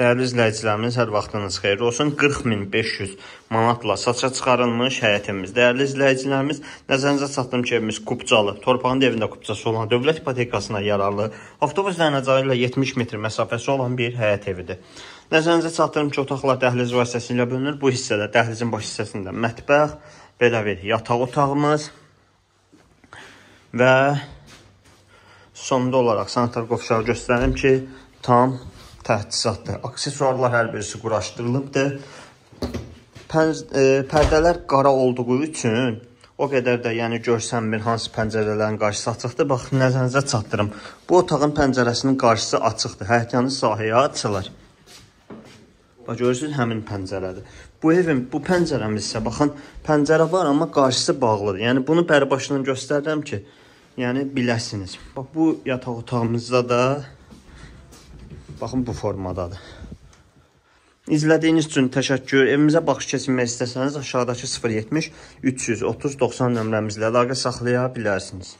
Dəyərli izləyicilərimiz, hər vaxtınız xeyir olsun. 40500 manatla satışa çıxarılmış həyətimiz. Dəyərli izləyicilərimiz, nəzərinizə çatdırım ki, evimiz Qubcalı, torpağın evində Qubcası olan dövlət ipotekasına yararlı, avtobus dayanacığı ilə 70 metr məsafəsi olan bir həyət evidir. Nəzərinizə çatdırım ki, otaqlar dəhliz vasitəsilə bölünür. Bu hissədə dəhlizin baş hissəsində mətbəx, belə bir yataq otağımız və sonda olaraq sanitar qovşağı göstərim ki, tam təchizatdır. Aksesuarlar hər birisi quraşdırılıbdır. Pənc e, pərdələr qara olduğu üçün o qədər də yəni görsənmir hansı pəncərələrin qarşısı açıqdır. Bax nəzərinizə çatdırım. Bu otağın pəncərəsinin qarşısı açıqdır. Həyətyanı sahəyə açılır. Bax görürsüz həmin pəncərədir. Bu evin bu pəncərəmiz isə baxın pəncərə var amma qarşısı bağlıdır. Yəni bunu bəri başından göstərirəm ki, yəni biləsiniz. Bax bu yataq otağımızda da Baxın bu formadadır. İzlədiyiniz üçün təşəkkür. Evimizə baxış keçirmək istəsəniz aşağıdakı 070 330 90 nömrəmizlə əlaqə saxlaya bilərsiniz.